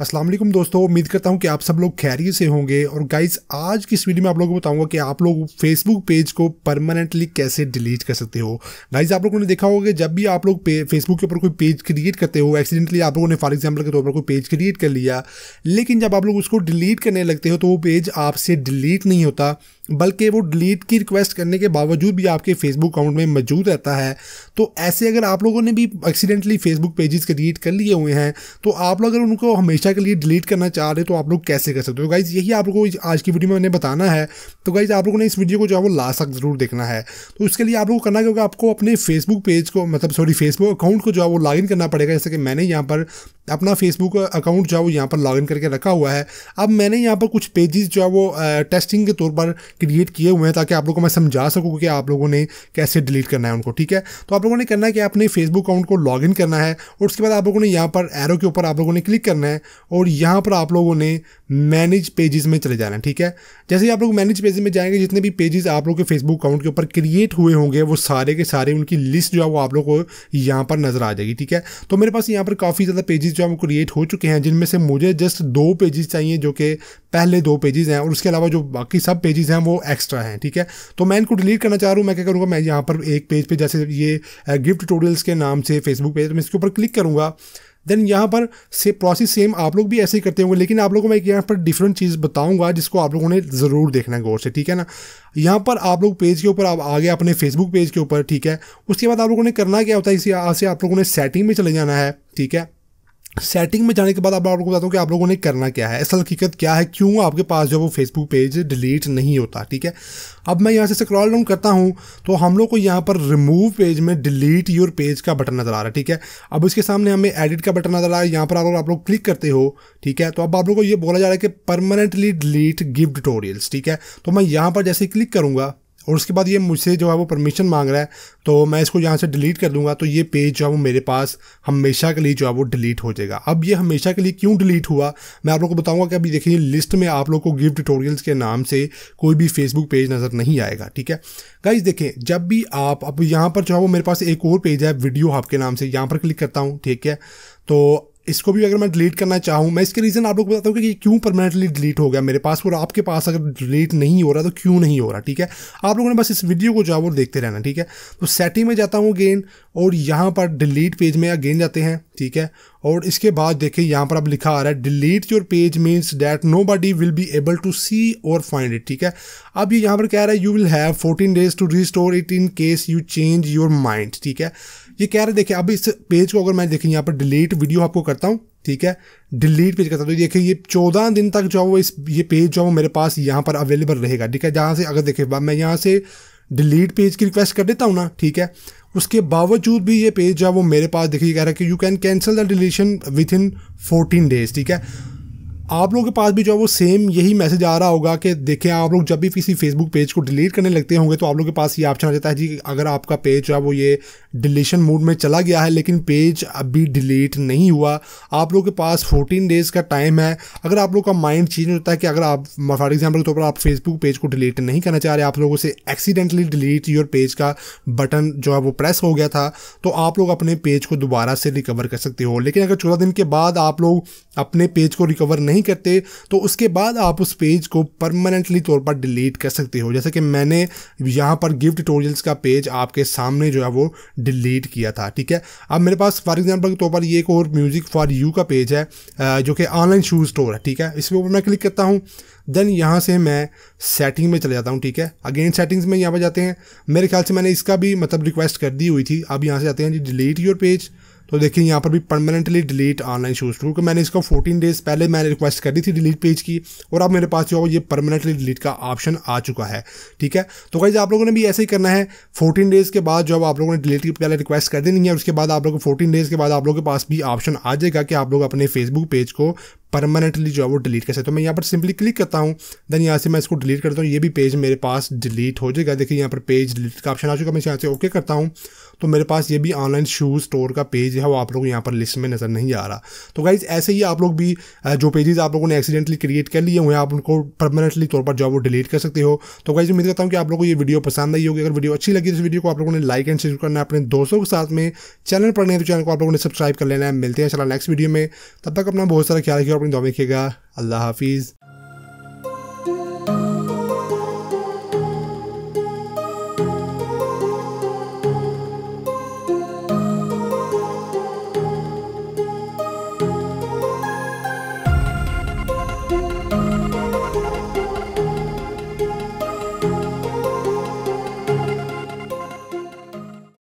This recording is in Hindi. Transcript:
अस्सलाम वालेकुम दोस्तों, उम्मीद करता हूँ कि आप सब लोग खैरियत से होंगे। और गाइज़ आज की इस वीडियो में आप लोगों को बताऊँगा कि आप लोग फेसबुक पेज को परमानेंटली कैसे डिलीट कर सकते हो। गाइज़ आप लोगों ने देखा होगा कि जब भी आप लोग फेसबुक के ऊपर कोई पेज क्रिएट करते हो एक्सीडेंटली आप लोगों ने फॉर एग्ज़ाम्पल के तौर पर कोई पेज क्रिएट कर लिया, लेकिन जब आप लोग उसको डिलीट करने लगते हो तो वो पेज आपसे डिलीट नहीं होता। बल्कि वो डिलीट की रिक्वेस्ट करने के बावजूद भी आपके फेसबुक अकाउंट में मौजूद रहता है। तो ऐसे अगर आप लोगों ने भी एक्सीडेंटली फेसबुक पेजेस क्रिएट कर लिए हुए हैं तो आप लोग अगर उनको हमेशा के लिए डिलीट करना चाह रहे तो आप लोग कैसे कर सकते हो? गाइज़ यही आप लोगों को आज की वीडियो में मैंने बताना है। तो गाइज़ आप लोगों ने इस वीडियो को जो है वो लास्ट तक ज़रूर देखना है। तो उसके लिए आप लोगों को करना क्योंकि आपको अपने फेसबुक पेज को मतलब सॉरी फेसबुक अकाउंट को जो है वो लॉगिन करना पड़ेगा। जैसे कि मैंने यहाँ पर अपना फेसबुक अकाउंट जो है वो यहाँ पर लॉगिन करके रखा हुआ है। अब मैंने यहाँ पर कुछ पेजेस जो है वो टेस्टिंग के तौर पर क्रिएट किए हुए हैं ताकि आप लोगों को मैं समझा सकूँ कि आप लोगों ने कैसे डिलीट करना है उनको, ठीक है? तो आप लोगों ने करना है कि आपने फेसबुक अकाउंट को लॉग करना है और उसके बाद आप लोगों ने यहाँ पर एरो के ऊपर आप लोगों ने क्लिक करना है और यहाँ पर आप लोगों ने मैनेज पेजेस में चले जाना ठीक है? जैसे ही आप लोग मैनेज पेजेस में जाएँगे, जितने भी पेजेस आप लोग के फेसबुक अकाउंट के ऊपर क्रिएट हुए होंगे, वो सारे के सारे उनकी लिस्ट जो है वो आप लोग को यहाँ पर नज़र आ जाएगी, ठीक है? तो मेरे पास यहाँ पर काफ़ी ज़्यादा पेजेस जो है वो क्रिएट हो चुके हैं, जिनमें से मुझे जस्ट दो पेजेस चाहिए, जो कि पहले दो पेजेस हैं, और उसके अलावा जो बाकी सब पेजेस हैं, वो एक्स्ट्रा हैं, ठीक है? तो मैं इनको डिलीट करना चाह रहा हूँ, मैं क्या करूँगा, मैं यहाँ पर एक पेज पे जैसे ये गिफ्ट ट्यूटोरियल्स के नाम से फेसबुक पेज मैं इसके ऊपर क्लिक करूँगा देन यहाँ पर से प्रोसेस सेम आप लोग भी ऐसे ही करते होंगे, लेकिन आप लोगों को मैं यहाँ पर डिफरेंट चीज़ बताऊँगा, जिसको आप लोगों ने ज़रूर देखना है गौर से, ठीक है ना? यहाँ पर आप लोग पेज के ऊपर, आप आ आगे अपने फेसबुक पेज के ऊपर, ठीक है? उसके बाद आप लोगों ने करना क्या होता है? इसी से आप लोगों ने सेटिंग में चले जाना है, ठीक है? सेटिंग में जाने के बाद अब आप लोगों को बताता हूँ कि आप लोगों ने करना क्या है। असल हकीकत क्या है? क्यों आपके पास जो वो फेसबुक पेज डिलीट नहीं होता, ठीक है? अब मैं यहाँ से स्क्रॉल डाउन करता हूँ तो हम लोग को यहाँ पर रिमूव पेज में डिलीट योर पेज का बटन नज़र आ रहा है, ठीक है? अब उसके सामने हमें एडिट का बटन नज़र आ रहा है। यहाँ पर आप लोग आप लोग क्लिक करते हो, ठीक है? तो अब आप लोग को ये बोला जा रहा है कि परमानेंटली डिलीट गिव ट्यूटोरियल्स ठीक है? तो मैं यहाँ पर जैसे क्लिक करूँगा और उसके बाद ये मुझसे जो है वो परमिशन मांग रहा है तो मैं इसको यहाँ से डिलीट कर दूँगा तो ये पेज जो है वो मेरे पास हमेशा के लिए जो है वो डिलीट हो जाएगा। अब ये हमेशा के लिए क्यों डिलीट हुआ? मैं आप लोग को बताऊँगा कि अभी देखिए लिस्ट में आप लोग को गिफ्ट ट्यूटोरियल्स के नाम से कोई भी फेसबुक पेज नज़र नहीं आएगा, ठीक है? गाइज़ देखें जब भी आप, अब यहाँ पर जो है वो मेरे पास एक और पेज है वीडियो हब के नाम से, यहाँ पर क्लिक करता हूँ, ठीक है? तो इसको भी अगर मैं डिलीट करना चाहूँ, मैं इसके रीज़न आप लोग बताता हूँ कि क्यों परमानेंटली डिलीट हो गया मेरे पास, और आपके पास अगर डिलीट नहीं हो रहा तो क्यों नहीं हो रहा, ठीक है? आप लोगों ने बस इस वीडियो को जो वो देखते रहना, ठीक है? तो सेटिंग में जाता हूँ अगेन और यहाँ पर डिलीट पेज में अगेन जाते हैं, ठीक है? और इसके बाद देखिए, यहाँ पर अब लिखा आ रहा है delete your page means that nobody will be able to see और फाइंड इट ठीक है? अब ये यहाँ पर कह रहा है you will have fourteen days to restore it in case you change your mind ठीक है? ये कह रहे, देखिए, अब इस पेज को अगर मैं देखिए यहाँ पर डिलीट वीडियो आपको करता हूँ, ठीक है? डिलीट पेज करता हूँ। तो देखिए, ये चौदह दिन तक जो है वो इस, ये पेज जो है मेरे पास यहाँ पर अवेलेबल रहेगा, ठीक है? जहाँ से, अगर देखिए मैं यहाँ से डिलीट पेज की रिक्वेस्ट कर देता हूँ ना, ठीक है? उसके बावजूद भी ये पेज जो है वो मेरे पास, देखिए कह रहा है कि you can cancel the deletion within fourteen days ठीक है? आप लोगों के पास भी जो है वो सेम यही मैसेज आ रहा होगा कि देखें, आप लोग जब भी किसी फेसबुक पेज को डिलीट करने लगते होंगे तो आप लोगों के पास ये ऑप्शन आ जाता है जी, अगर आपका पेज जो है वो ये डिलीशन मोड में चला गया है, लेकिन पेज अभी डिलीट नहीं हुआ, आप लोग के पास 14 डेज़ का टाइम है। अगर आप लोग का माइंड चेंज होता है कि अगर आप फॉर एग्ज़ाम्पल के तौर पर आप फेसबुक पेज को डिलीट नहीं करना चाह रहे, आप लोगों से एक्सीडेंटली डिलीट योर पेज का बटन जो है वो प्रेस हो गया था तो आप लोग अपने पेज को दोबारा से रिकवर कर सकते हो। लेकिन अगर चौदह दिन के बाद आप लोग अपने पेज को रिकवर नहीं करते तो उसके बाद आप उस पेज को परमानेंटली तौर पर डिलीट कर सकते हो। जैसे कि मैंने यहाँ पर गिफ्ट ट्यूटोरियल्स का पेज आपके सामने जो है वो डिलीट किया था, ठीक है? अब मेरे पास फॉर एग्ज़ाम्पल के तौर पर ये एक और म्यूज़िक फॉर यू का पेज है जो कि ऑनलाइन शूज़ स्टोर है, ठीक है? इसके ऊपर मैं क्लिक करता हूँ देन यहाँ से मैं सेटिंग में चले जाता हूँ, ठीक है? अगेन सेटिंग्स में यहाँ पर जाते हैं। मेरे ख्याल से मैंने इसका भी मतलब रिक्वेस्ट कर दी हुई थी। अब यहाँ से जाते हैं जी डिलीट योर पेज तो देखिए, यहाँ पर भी परमानेंटली डिलीट ऑनलाइन शूज़ क्योंकि मैंने इसको 14 डेज़ पहले मैंने रिक्वेस्ट कर थी डिलीट पेज की, और अब मेरे पास जो ये परमानेंटली डिलीट का ऑप्शन आ चुका है, ठीक है? तो कहीं आप लोगों ने भी ऐसे ही करना है। 14 डेज़ के बाद जो आप लोगों ने डिलीट की पहले रिक्वेस्ट कर देनी है उसके बाद आप लोग फोर्टीन डेज़ के बाद आप लोगों के पास भी ऑप्शन आ जाएगा कि आप लोग अपने फेसबुक पेज को परमानेंटली जो है वो डिलीट कर सकते हो मैं यहाँ पर सिंपली क्लिक करता हूँ देन यहाँ से मैं इसको डिलीट करता हूँ। ये भी पेज मेरे पास डिलीट हो जाएगा। देखिए यहाँ पर पेज डिलीट का ऑप्शन आ चुका मैं यहाँ से ओके करता हूँ। तो मेरे पास ये भी ऑनलाइन शूज़ स्टोर का पेज है। वो आप लोग यहाँ पर लिस्ट में नज़र नहीं आ रहा। तो गाइज़ ऐसे ही आप लोग भी जो पेजेस आप लोगों ने एक्सीडेंटली क्रिएट कर लिए हुए आप उनको परमानेंटली तौर पर जो वो डिलीट कर सकते हो। तो गाइज़ उम्मीद करता हूँ कि आप लोगों को ये वीडियो पसंद आई होगी। अगर वीडियो अच्छी लगी तो इस वीडियो को आप लोगों ने लाइक एंड शेयर करना है अपने दोस्तों के साथ में। चैनल पर नहीं तो चैनल को आप लोगों ने सब्सक्राइब कर लेना है। मिलते हैं चला नेक्स्ट वीडियो में। तब तक अपना बहुत सारा ख्याल रखिए अपनी दुआ में रखिएगा अल्लाह हाफिज़।